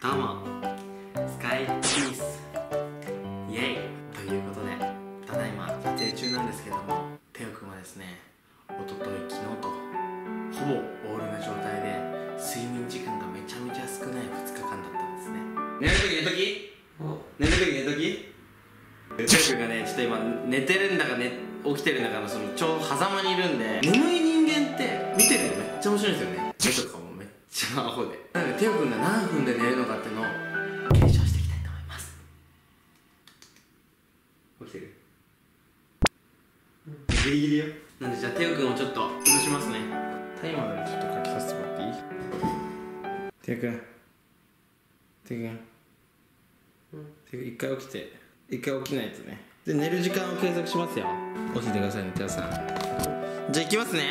どうもスカイピース。イエイ。ということでただいま撮影中なんですけどもテオくんはですね一昨日昨日とほぼオールな状態で睡眠時間がめちゃめちゃ少ない2日間だったんですね。寝るとき寝とき？寝るとき寝とき？テオくんがねちょっと今寝てるんだか、ね、起きてるんだかのそのちょうど狭間にいるんで眠い人間って見てるのめっちゃ面白いんですよね。目と。かもめっちゃアホでなのでテオくんが何分で寝るのかっていうのを検証していきたいと思います。起きてる？ギリギリよ。なんでじゃあテオくんをちょっと潰しますね。タイマーでちょっと書きさせてもらっていい？テオくんテオくん。テオくん一回起きて一回起きないとね。で寝る時間を計測しますよ。起きてくださいねテオさん。じゃあ行きますね。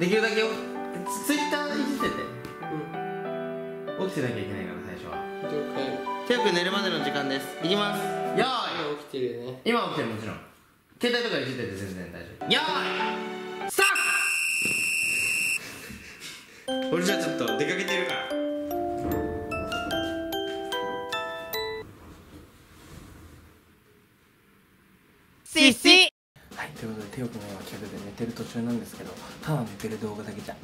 できるだけツイッターいじってて起きてなきゃいけないから最初は。了解。テオくん寝るまでの時間です。いきます。よーい。今起きてるよね。今起きてるもちろん。携帯とかいじってて全然大丈夫。よーい。スタート。俺じゃあちょっと出かけてるから。シシはいということでテオくんは今客で寝てる途中なんですけどただ寝てる動画だけじゃ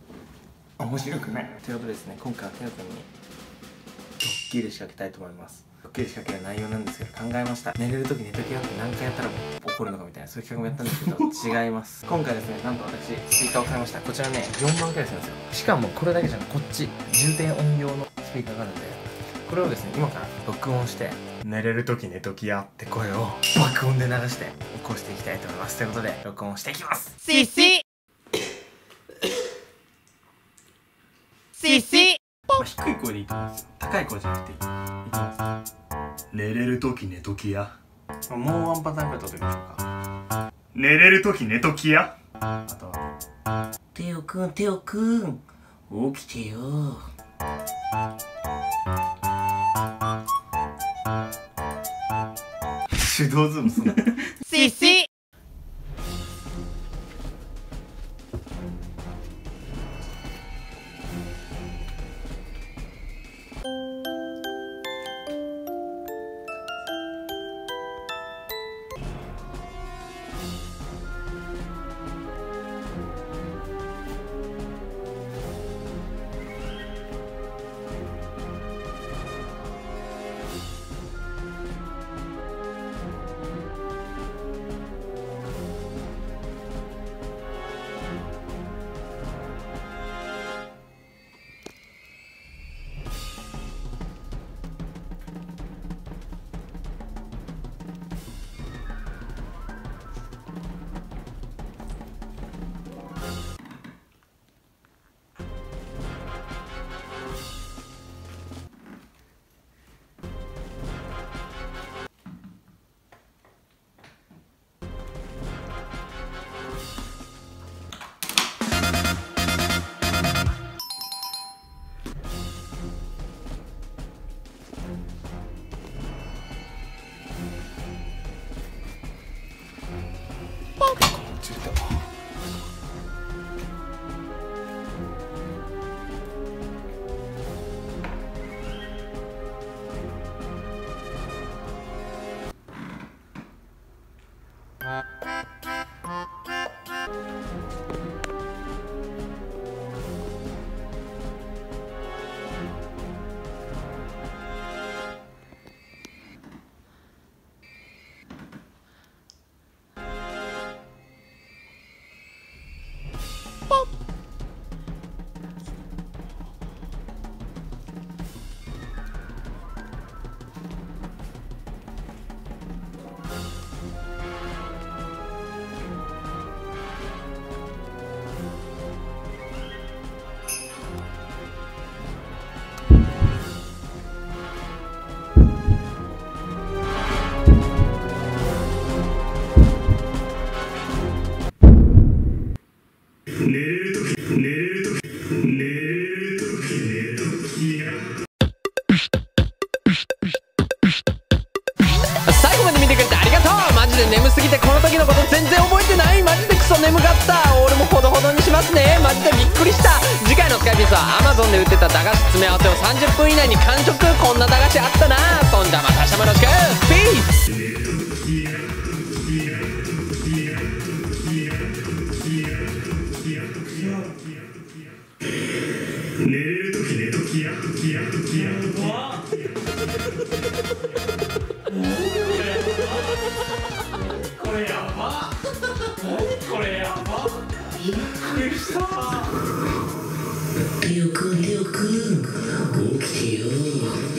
面白くない。ということでですね今回はテオくんにドッキリ仕掛けたいと思います。ドッキリ仕掛ける内容なんですけど考えました。寝れる時寝ときがあって何回やったら怒るのかみたいなそういう企画もやったんですけど違います。今回ですねなんと私スピーカーを買いました。こちらね4万くらいするんですよ。しかもこれだけじゃなくこっち重点音用のスピーカーがあるんでこれをですね今から録音して寝れる時寝ときやって声を爆音で流して起こしていきたいと思います。ということで録音していきます。シシシシまあ、低い声でいいと思うんです。よ高い声じゃなくていいいきます。寝れるとき寝ときや。まあもうワンパターンってみましょうか。寝れるとき寝ときや。あとは「テオくんテオくん。起きてよ」手動ズームすんな。シシ最後まで見てくれてありがとう。マジで眠すぎてこの時のこと全然覚えてない。マジでクそ眠かった。俺もほどほどにしますね。マジでびっくりした。次回のスカイピースは Amazon で売ってた駄菓子詰め合わせを30分以内に完食。こんな駄菓子あったな。そんじゃまた明日もよろしくピース寝れるとき寝ときや。きやきやテオくんテオくん起きてよ。